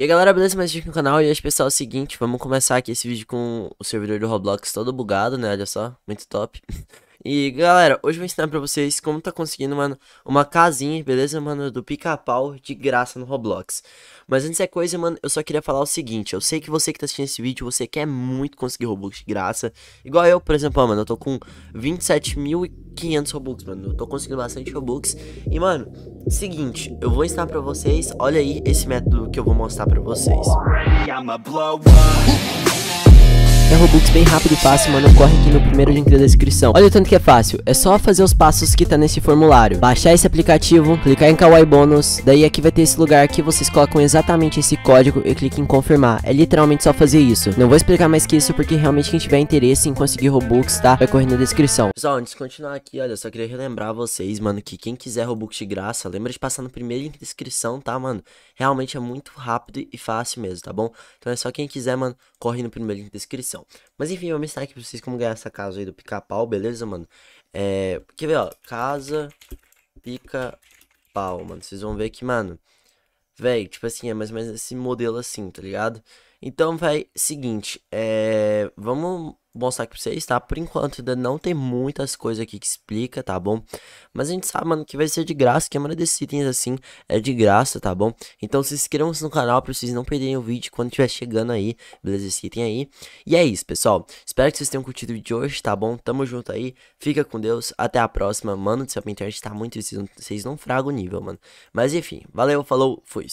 E aí galera, beleza? Mais vídeo no canal. E hoje pessoal é o seguinte, vamos começar aqui esse vídeo com o servidor do Roblox todo bugado, né, olha só, muito top. E galera, hoje eu vou ensinar pra vocês como tá conseguindo, mano, uma casinha, beleza, mano, do pica-pau de graça no Roblox. Mas antes da coisa, mano, eu só queria falar o seguinte, eu sei que você que tá assistindo esse vídeo, você quer muito conseguir Robux de graça. Igual eu, por exemplo, ó, mano, eu tô com 27.500 Robux, mano, eu tô conseguindo bastante Robux E, mano, seguinte, eu vou ensinar pra vocês, olha aí esse método que eu vou mostrar pra vocês é Robux bem rápido e fácil, mano, corre aqui no primeiro link da descrição. Olha o tanto que é fácil, é só fazer os passos que tá nesse formulário. Baixar esse aplicativo, clicar em Kawaii Bônus, daí aqui vai ter esse lugar que vocês colocam exatamente esse código e cliquem em confirmar. É literalmente só fazer isso. Não vou explicar mais que isso porque realmente quem tiver interesse em conseguir Robux, tá? Vai correr na descrição. Pessoal, antes de continuar aqui, olha, só queria relembrar vocês, mano, que quem quiser Robux de graça, lembra de passar no primeiro link da descrição, tá, mano? Realmente é muito rápido e fácil mesmo, tá bom? Então é só quem quiser, mano, corre no primeiro link da descrição. Mas enfim, eu vou mostrar aqui pra vocês como ganhar essa casa aí do pica-pau, beleza, mano? É. Quer ver, ó? Casa pica-pau, mano. Vocês vão ver que, mano. Véi, tipo assim, é mais ou menos esse modelo assim, tá ligado? Então, véi, seguinte, é. Vamos mostrar aqui pra vocês, tá? Por enquanto ainda não tem muitas coisas aqui que explica, tá bom? Mas a gente sabe, mano, que vai ser de graça, que a maioria desses itens, assim, é de graça, tá bom? Então se inscrevam-se no canal pra vocês não perderem o vídeo quando estiver chegando aí, beleza? Esse item aí. E é isso, pessoal. Espero que vocês tenham curtido o vídeo de hoje, tá bom? Tamo junto aí, fica com Deus, até a próxima. Mano do céu, a internet tá muito, vocês não, vocês não fragam o nível, mano. Mas enfim, valeu, falou, fui.